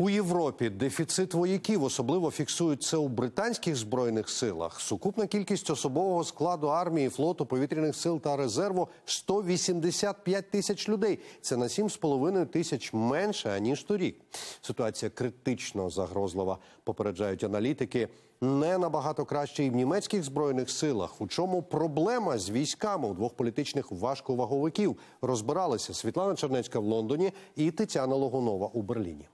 У Європі дефіцит вояків особливо фіксують це у британських збройних силах. Сукупна кількість особового складу армії, флоту, повітряних сил та резерву 185 тисяч людей. Це на 7,5 тисяч менше аніж торік. Ситуація критично загрозлива. Попереджають аналітики. Не набагато краще і в німецьких збройних силах. У чому проблема з військами у двох політичних важковаговиків розбиралися Світлана Чернецька в Лондоні і Тетяна Логунова у Берліні.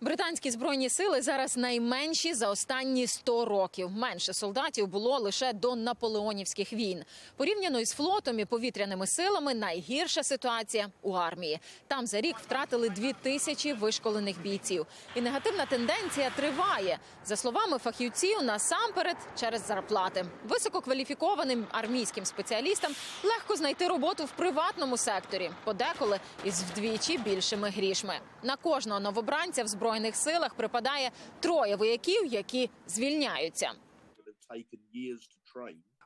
Британські збройні сили зараз найменші за останні 100 років. Менше солдатів було лише до наполеонівських війн. Порівняно із флотом і повітряними силами найгірша ситуація у армії. Там за рік втратили дві тисячі вишколених бійців. І негативна тенденція триває. За словами фахівців, насамперед через зарплати. Висококваліфікованим армійським спеціалістам легко знайти роботу в приватному секторі, подеколи із вдвічі більшими грішми. На кожного новобранця в збройних силах припадає троє вояків, які звільняються.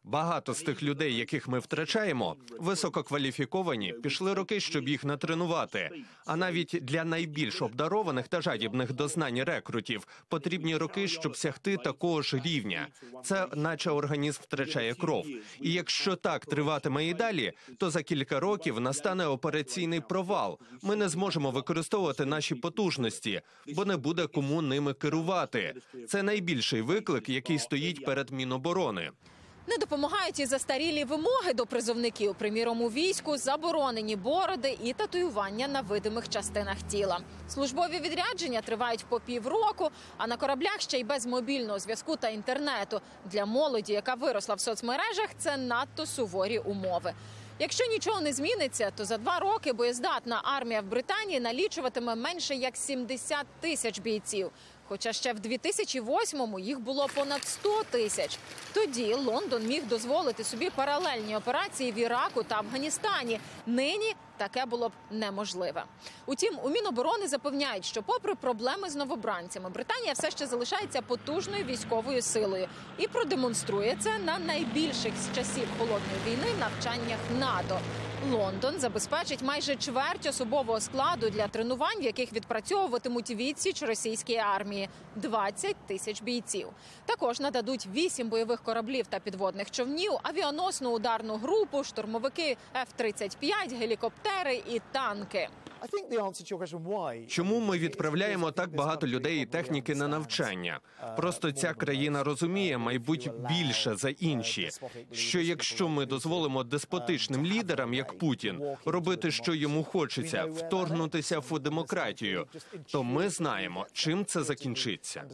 Багато з тих людей, яких ми втрачаємо, висококваліфіковані, пішли роки, щоб їх натренувати. А навіть для найбільш обдарованих та жадібних до знань рекрутів потрібні роки, щоб сягти такого ж рівня. Це наче організм втрачає кров. І якщо так триватиме і далі, то за кілька років настане операційний провал. Ми не зможемо використовувати наші потужності, бо не буде кому ними керувати. Це найбільший виклик, який стоїть перед Міноборони. Не допомагають і застарілі вимоги до призовників. Приміром, у війську заборонені бороди і татуювання на видимих частинах тіла. Службові відрядження тривають по півроку, а на кораблях ще й без мобільного зв'язку та інтернету. Для молоді, яка виросла в соцмережах, це надто суворі умови. Якщо нічого не зміниться, то за два роки боєздатна армія в Британії налічуватиме менше як 70 тисяч бійців. Хоча ще в 2008-му їх було понад 100 тисяч. Тоді Лондон міг дозволити собі паралельні операції в Іраку та Афганістані. Нині таке було б неможливе. Утім, у Міноборони запевняють, що, попри проблеми з новобранцями, Британія все ще залишається потужною військовою силою і продемонструє це на найбільших з часів холодної війни навчаннях НАТО. Лондон забезпечить майже чверть особового складу для тренувань, в яких відпрацьовуватимуть відсіч російської армії 20 тисяч бійців. Також нададуть 8 бойових кораблів та підводних човнів, авіаносну ударну групу, штурмовики F-35, гелікоптери і танки. Чому ми відправляємо так багато людей і техніки на навчання? Просто ця країна розуміє, майбуть більше за інші. Що якщо ми дозволимо деспотичним лідерам, як Путін, робити, що йому хочеться, вторгнутися в демократію, то ми знаємо, чим це закінчиться.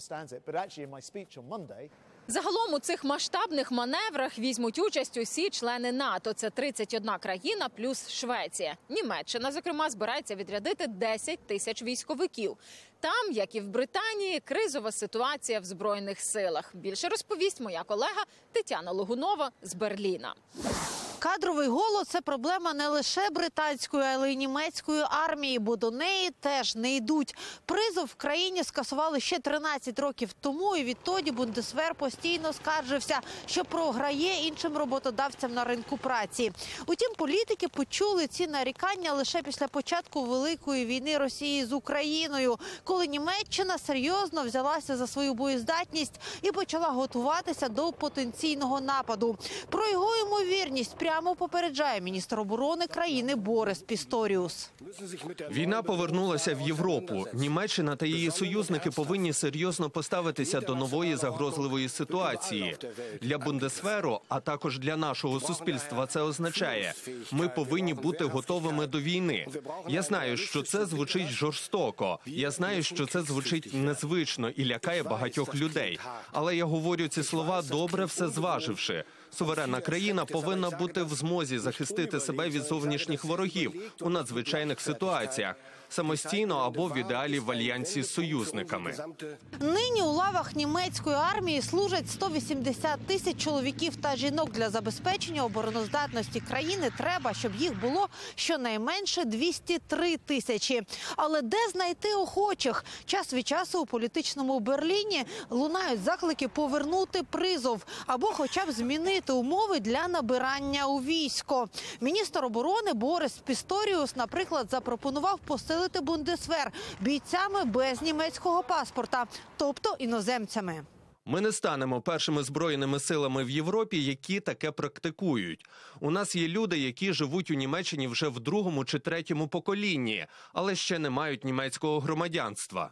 Загалом у цих масштабних маневрах візьмуть участь усі члени НАТО. Це 31 країна плюс Швеція. Німеччина, зокрема, збирається відрядити 10 тисяч військовиків. Там, як і в Британії, кризова ситуація в збройних силах. Більше розповість моя колега Тетяна Логунова з Берліна. Кадровий голод це проблема не лише британської, але й німецької армії, бо до неї теж не йдуть. Призов в країні скасували ще 13 років тому, і відтоді Бундесвер постійно скаржився, що програє іншим роботодавцям на ринку праці. Утім, політики почули ці нарікання лише після початку великої війни Росії з Україною, коли Німеччина серйозно взялася за свою боєздатність і почала готуватися до потенційного нападу. Про його ймовірність прямо попереджає міністр оборони країни Борис Пісторіус. Війна повернулася в Європу. Німеччина та її союзники повинні серйозно поставитися до нової загрозливої ситуації для Бундесверу, а також для нашого суспільства. Це означає, ми повинні бути готовими до війни. Я знаю, що це звучить жорстоко. Я знаю, що це звучить незвично і лякає багатьох людей. Але я говорю ці слова добре все зваживши. Суверенна країна повинна бути в змозі захистити себе від зовнішніх ворогів у надзвичайних ситуаціях самостійно або в ідеалі в альянсі з союзниками. Нині у лавах німецької армії служать 180 тисяч чоловіків та жінок для забезпечення обороноздатності країни. Треба, щоб їх було щонайменше 203 тисячі. Але де знайти охочих? Час від часу у політичному Берліні лунають заклики повернути призов або, хоча б змінити умови для набирання у військо. Міністр оборони Борис Пісторіус, наприклад, запропонував посилити посилити бундесвер бійцями без німецького паспорта, тобто іноземцями. Ми не станемо першими збройними силами в Європі, які таке практикують. У нас є люди, які живуть у Німеччині вже в другому чи третьому поколінні, але ще не мають німецького громадянства.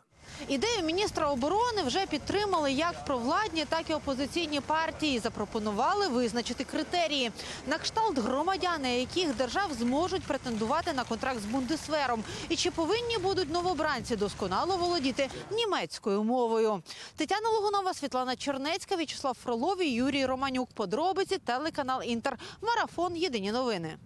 Ідею міністра оборони вже підтримали як провладні, так і опозиційні партії. Запропонували визначити критерії на кшталт громадяни, яких держав зможуть претендувати на контракт з бундесвером, і чи повинні будуть новобранці досконало володіти німецькою мовою. Тетяна Логунова, Світлана Чернецька, В'ячеслав Фролов і Юрій Романюк. Подробиці телеканал Інтер. Марафон. Єдині новини.